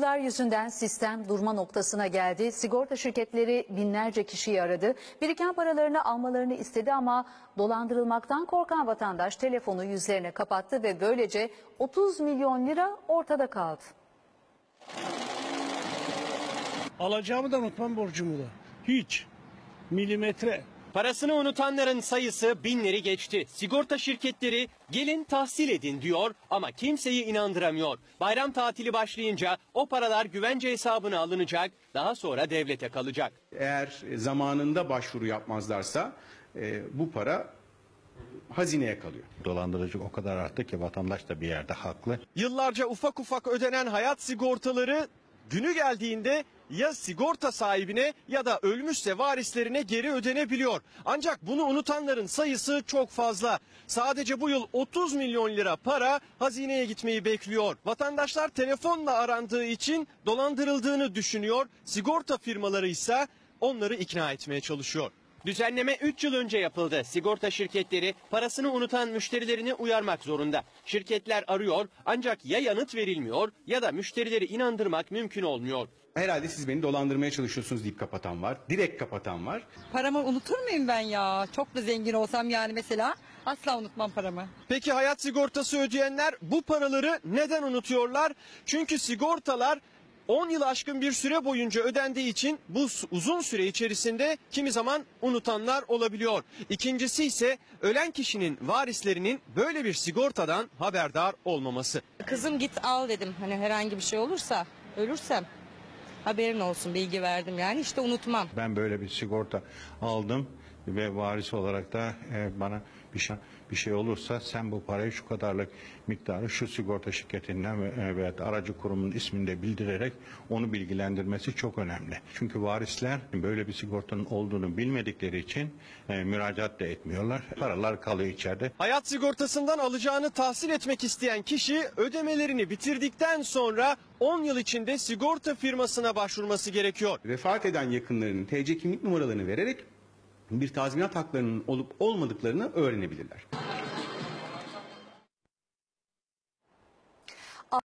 Yıllar yüzünden sistem durma noktasına geldi. Sigorta şirketleri binlerce kişiyi aradı. Biriken paralarını almalarını istedi ama dolandırılmaktan korkan vatandaş telefonu yüzlerine kapattı ve böylece 30 milyon lira ortada kaldı. Alacağımı da unutmam borcumu da. Hiç. Milimetre. Parasını unutanların sayısı binleri geçti. Sigorta şirketleri gelin tahsil edin diyor ama kimseyi inandıramıyor. Bayram tatili başlayınca o paralar güvence hesabına alınacak, daha sonra devlete kalacak. Eğer zamanında başvuru yapmazlarsa e, bu para hazineye kalıyor. Dolandırıcı o kadar arttı ki vatandaş da bir yerde haklı. Yıllarca ufak ufak ödenen hayat sigortaları günü geldiğinde ya sigorta sahibine ya da ölmüşse varislerine geri ödenebiliyor. Ancak bunu unutanların sayısı çok fazla. Sadece bu yıl 30 milyon lira para hazineye gitmeyi bekliyor. Vatandaşlar telefonla arandığı için dolandırıldığını düşünüyor. Sigorta firmaları ise onları ikna etmeye çalışıyor. Düzenleme 3 yıl önce yapıldı. Sigorta şirketleri parasını unutan müşterilerini uyarmak zorunda. Şirketler arıyor ancak ya yanıt verilmiyor ya da müşterileri inandırmak mümkün olmuyor. Herhalde siz beni dolandırmaya çalışıyorsunuz deyip kapatan var. Direkt kapatan var. Paramı unutur muyum ben ya? Çok da zengin olsam yani mesela asla unutmam paramı. Peki hayat sigortası ödeyenler bu paraları neden unutuyorlar? Çünkü sigortalar 10 yıl aşkın bir süre boyunca ödendiği için bu uzun süre içerisinde kimi zaman unutanlar olabiliyor. İkincisi ise ölen kişinin varislerinin böyle bir sigortadan haberdar olmaması. Kızım git al dedim. Hani herhangi bir şey olursa, ölürsem haberin olsun bilgi verdim yani işte unutmam. Ben böyle bir sigorta aldım ve varis olarak da e, bana bir şey bir şey olursa sen bu parayı şu kadarlık miktarı şu sigorta şirketinden ve, ve aracı kurumun isminde bildirerek onu bilgilendirmesi çok önemli. Çünkü varisler böyle bir sigortanın olduğunu bilmedikleri için e, müracaat da etmiyorlar. Paralar kalıyor içeride. Hayat sigortasından alacağını tahsil etmek isteyen kişi ödemelerini bitirdikten sonra 10 yıl içinde sigorta firmasına başvurması gerekiyor. Vefat eden yakınlarının TC kimlik numaralarını vererek bir tazminat haklarının olup olmadıklarını öğrenebilirler.